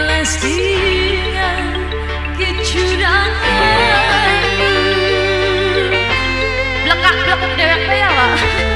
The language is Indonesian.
balas dengan kecurangan. Belekak.